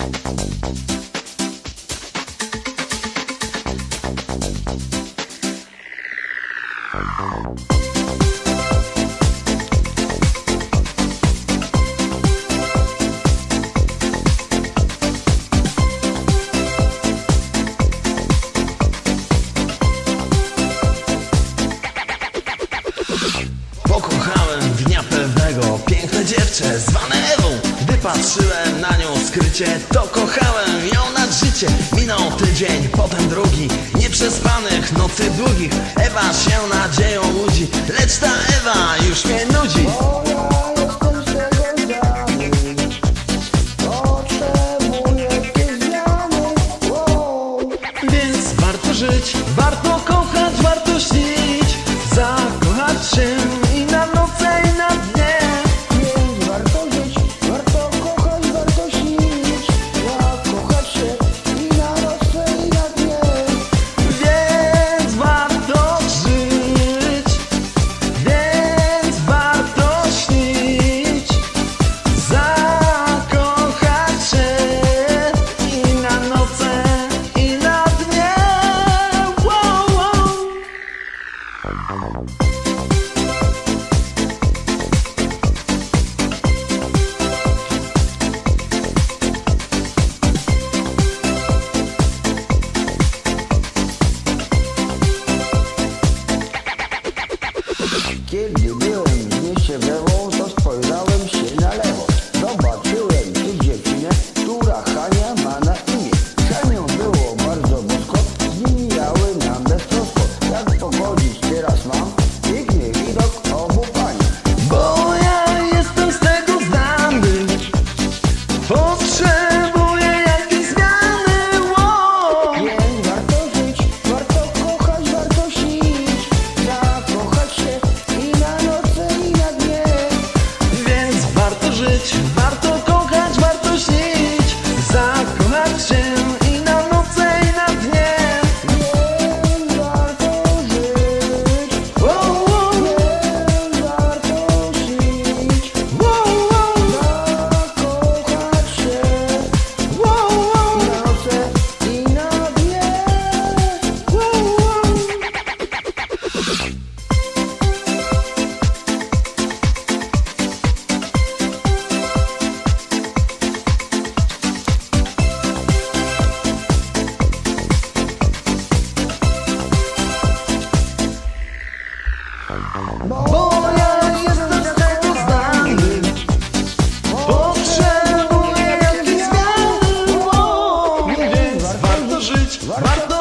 Thank you. Patrzyłem na nią skrycie, to kochałem ją nad życie. Minął tydzień, potem drugi, nieprzespanych nocy długich. Ewa się nadzieją łudzi, lecz ta Ewa już mnie nudzi. to Mardone.